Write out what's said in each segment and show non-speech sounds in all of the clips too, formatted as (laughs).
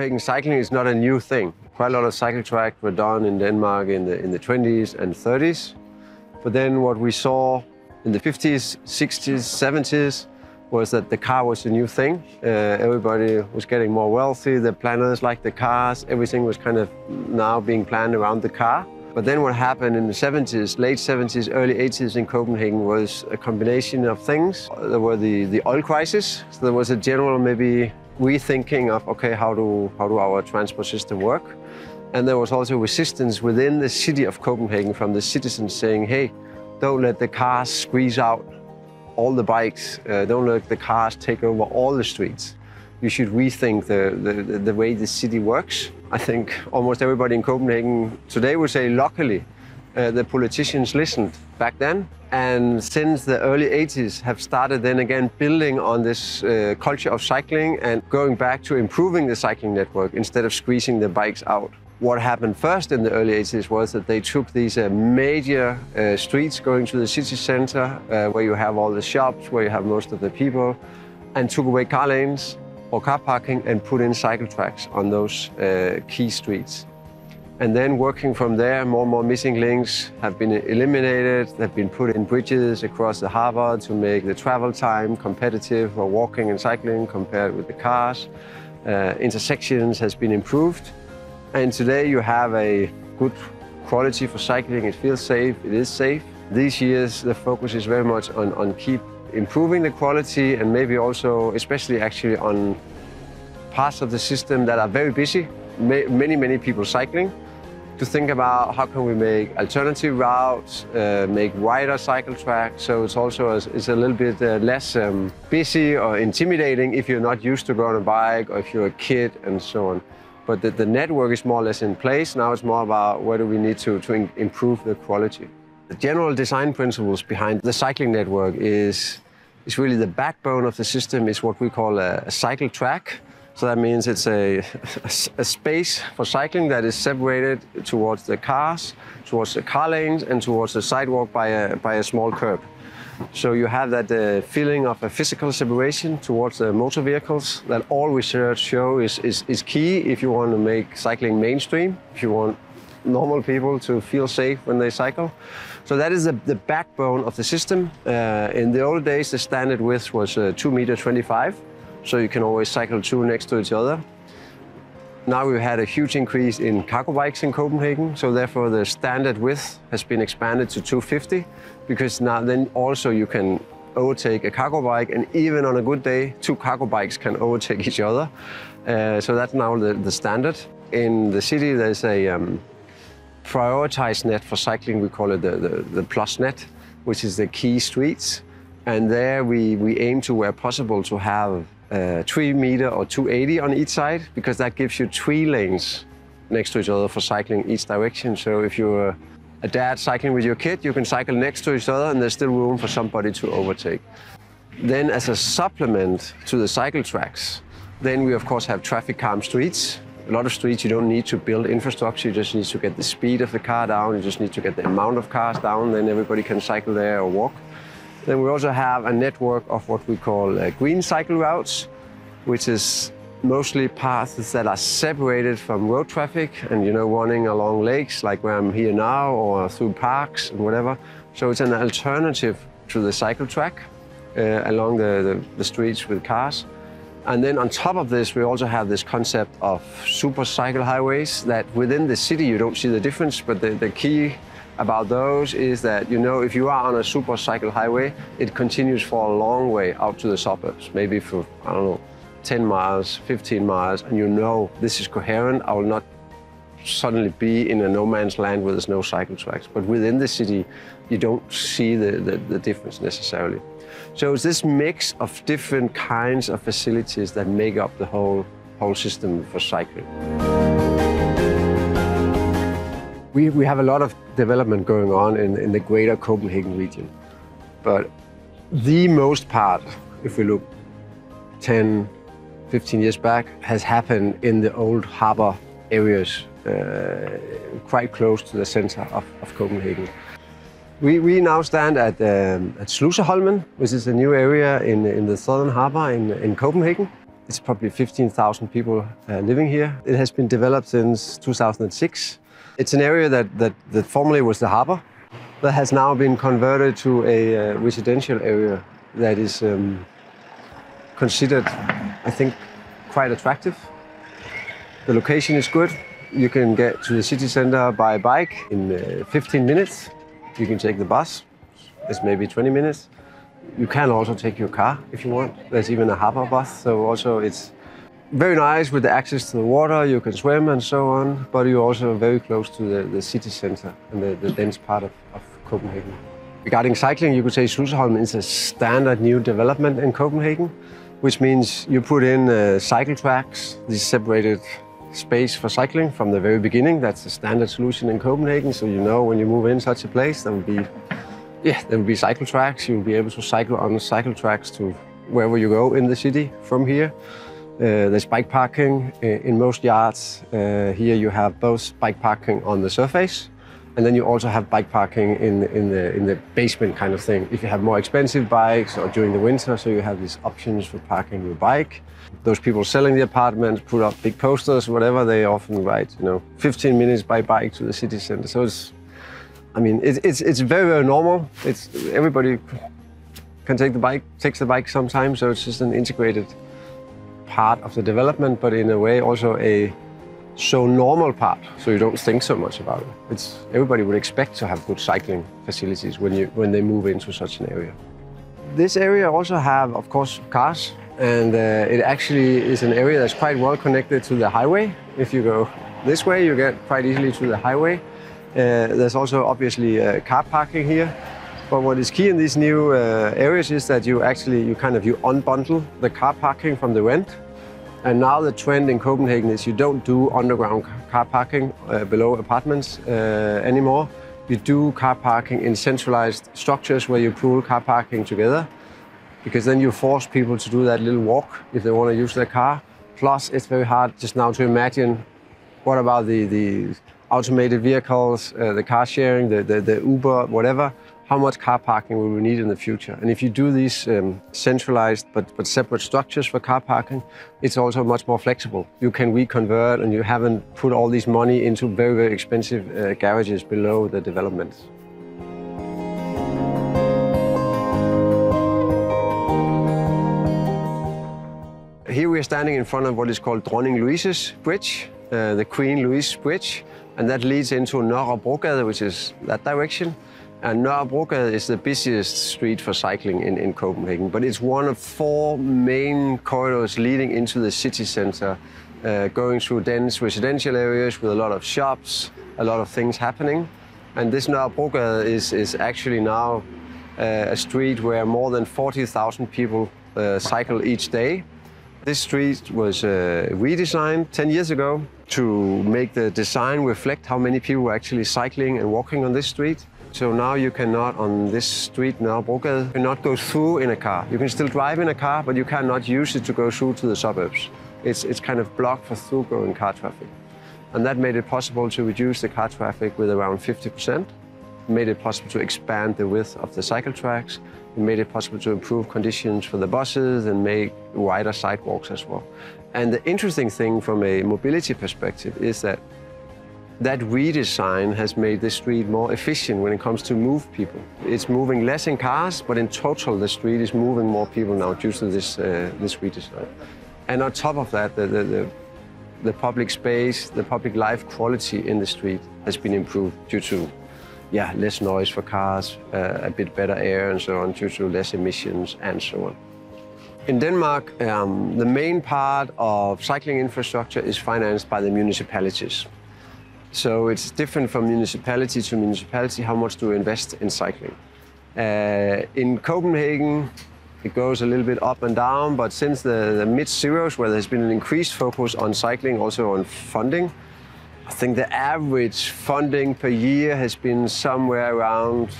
Copenhagen, cycling is not a new thing. Quite a lot of cycle tracks were done in Denmark in the, in the 20s and 30s. But then what we saw in the 50s, 60s, 70s was that the car was a new thing. Uh, everybody was getting more wealthy, the planners liked the cars, everything was kind of now being planned around the car. But then what happened in the 70s, late 70s, early 80s in Copenhagen was a combination of things. There were the, the oil crisis, so there was a general maybe rethinking of, okay, how do, how do our transport system work? And there was also resistance within the city of Copenhagen from the citizens saying, hey, don't let the cars squeeze out all the bikes, uh, don't let the cars take over all the streets. You should rethink the, the, the way the city works. I think almost everybody in Copenhagen today would say, luckily, uh, the politicians listened back then. And since the early 80s have started then again building on this uh, culture of cycling and going back to improving the cycling network instead of squeezing the bikes out. What happened first in the early 80s was that they took these uh, major uh, streets going to the city center, uh, where you have all the shops, where you have most of the people, and took away car lanes or car parking and put in cycle tracks on those uh, key streets. And then working from there, more and more missing links have been eliminated. They've been put in bridges across the harbor to make the travel time competitive for walking and cycling compared with the cars. Uh, intersections has been improved. And today you have a good quality for cycling. It feels safe, it is safe. These years, the focus is very much on, on keep improving the quality and maybe also, especially actually on parts of the system that are very busy, many, many people cycling, to think about how can we make alternative routes, uh, make wider cycle tracks, so it's also a, it's a little bit uh, less um, busy or intimidating if you're not used to go on a bike or if you're a kid and so on. But the, the network is more or less in place. Now it's more about where do we need to, to improve the quality. The general design principles behind the cycling network is, is really the backbone of the system is what we call a, a cycle track. So that means it's a, (laughs) a, space for cycling that is separated towards the cars, towards the car lanes, and towards the sidewalk by a, by a small curb. So you have that uh, feeling of a physical separation towards the motor vehicles that all research show is, is, is key if you want to make cycling mainstream, if you want normal people to feel safe when they cycle. So that is the, the backbone of the system. Uh, in the old days, the standard width was uh, 2 meter 25, so you can always cycle two next to each other. Now we've had a huge increase in cargo bikes in Copenhagen, so therefore the standard width has been expanded to 250, because now then also you can overtake a cargo bike, and even on a good day, two cargo bikes can overtake each other. Uh, so that's now the, the standard. In the city, there's a um, prioritized net for cycling. We call it the, the, the plus net, which is the key streets. And there we, we aim to, where possible, to have uh, 3 meter or 280 on each side, because that gives you three lanes next to each other for cycling each direction. So if you're a dad cycling with your kid, you can cycle next to each other and there's still room for somebody to overtake. Then as a supplement to the cycle tracks, then we of course have traffic calm streets a lot of streets you don't need to build infrastructure, you just need to get the speed of the car down, you just need to get the amount of cars down, then everybody can cycle there or walk. Then we also have a network of what we call uh, green cycle routes, which is mostly paths that are separated from road traffic and you know running along lakes like where I'm here now or through parks and whatever. So it's an alternative to the cycle track uh, along the, the, the streets with cars. And then on top of this, we also have this concept of super cycle highways that within the city you don't see the difference, but the, the key about those is that, you know, if you are on a super cycle highway, it continues for a long way out to the suburbs, maybe for, I don't know, 10 miles, 15 miles, and you know this is coherent. I will not suddenly be in a no man's land where there's no cycle tracks. But within the city, you don't see the, the, the difference necessarily. So it's this mix of different kinds of facilities that make up the whole, whole system for cycling. We, we have a lot of development going on in, in the greater Copenhagen region. But the most part, if we look 10, 15 years back, has happened in the old harbor areas, uh, quite close to the center of, of Copenhagen. We, we now stand at, um, at Sluseholmen, which is a new area in, in the southern harbor in, in Copenhagen. It's probably 15,000 people uh, living here. It has been developed since 2006. It's an area that, that, that formerly was the harbor that has now been converted to a uh, residential area that is um, considered, I think, quite attractive. The location is good. You can get to the city center by bike in uh, 15 minutes. You can take the bus. It's maybe 20 minutes. You can also take your car if you want. There's even a harbor bus, so also it's very nice with the access to the water. You can swim and so on, but you're also very close to the, the city center and the, the dense part of, of Copenhagen. Regarding cycling, you could say Sluseholm is a standard new development in Copenhagen, which means you put in uh, cycle tracks, this separated space for cycling from the very beginning. That's the standard solution in Copenhagen. So you know when you move in such a place, there will be, yeah, there will be cycle tracks. You'll be able to cycle on the cycle tracks to wherever you go in the city from here. Uh, there's bike parking uh, in most yards. Uh, here you have both bike parking on the surface and then you also have bike parking in, in, the, in the basement kind of thing. If you have more expensive bikes or during the winter, so you have these options for parking your bike. Those people selling the apartments put up big posters, whatever, they often write, you know, 15 minutes by bike to the city center. So it's, I mean, it, it's, it's very, very normal. It's, everybody can take the bike, takes the bike sometimes, so it's just an integrated part of the development, but in a way also a so normal part, so you don't think so much about it. It's everybody would expect to have good cycling facilities when you when they move into such an area. This area also have, of course, cars, and uh, it actually is an area that's quite well connected to the highway. If you go this way, you get quite easily to the highway. Uh, there's also obviously uh, car parking here. But what is key in these new uh, areas is that you actually you kind of you unbundle the car parking from the rent and now the trend in Copenhagen is you don't do underground car parking uh, below apartments uh, anymore. You do car parking in centralized structures where you pool car parking together, because then you force people to do that little walk if they want to use their car. Plus, it's very hard just now to imagine what about the, the automated vehicles, uh, the car sharing, the, the, the Uber, whatever how much car parking will we need in the future. And if you do these um, centralized but, but separate structures for car parking, it's also much more flexible. You can reconvert and you haven't put all this money into very, very expensive uh, garages below the developments. Here we are standing in front of what is called Dronning Louise's Bridge, uh, the Queen Louise Bridge, and that leads into Nørrebrogade, which is that direction. And Nørrebrogade is the busiest street for cycling in, in Copenhagen, but it's one of four main corridors leading into the city center, uh, going through dense residential areas with a lot of shops, a lot of things happening. And this Nørrebrogade is, is actually now uh, a street where more than 40,000 people uh, cycle each day. This street was uh, redesigned 10 years ago to make the design reflect how many people were actually cycling and walking on this street. So now you cannot, on this street now, cannot go through in a car. You can still drive in a car, but you cannot use it to go through to the suburbs. It's, it's kind of blocked for through-going car traffic. And that made it possible to reduce the car traffic with around 50%. It made it possible to expand the width of the cycle tracks. It made it possible to improve conditions for the buses and make wider sidewalks as well. And the interesting thing from a mobility perspective is that that redesign has made the street more efficient when it comes to move people. It's moving less in cars, but in total the street is moving more people now due to this, uh, this redesign. And on top of that, the, the, the, the public space, the public life quality in the street has been improved due to yeah, less noise for cars, uh, a bit better air and so on, due to less emissions and so on. In Denmark, um, the main part of cycling infrastructure is financed by the municipalities. So it's different from municipality to municipality how much to invest in cycling. Uh, in Copenhagen, it goes a little bit up and down, but since the, the mid zeros, where there's been an increased focus on cycling, also on funding, I think the average funding per year has been somewhere around,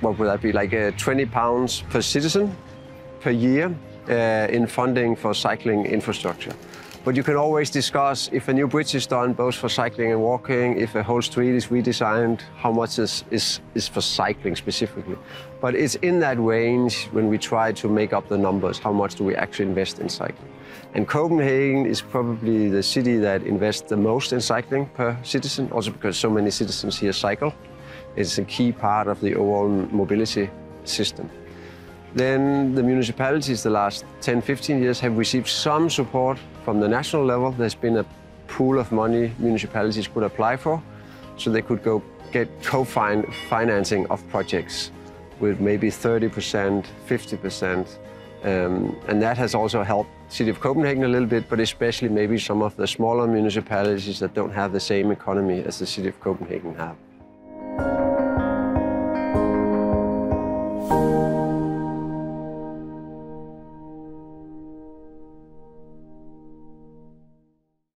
what would that be, like uh, 20 pounds per citizen per year uh, in funding for cycling infrastructure. But you can always discuss if a new bridge is done, both for cycling and walking, if a whole street is redesigned, how much is, is, is for cycling specifically. But it's in that range when we try to make up the numbers, how much do we actually invest in cycling. And Copenhagen is probably the city that invests the most in cycling per citizen, also because so many citizens here cycle. It's a key part of the overall mobility system. Then the municipalities the last 10, 15 years have received some support from the national level. There's been a pool of money municipalities could apply for, so they could go get co-financing of projects with maybe 30%, 50%. Um, and that has also helped City of Copenhagen a little bit, but especially maybe some of the smaller municipalities that don't have the same economy as the City of Copenhagen have.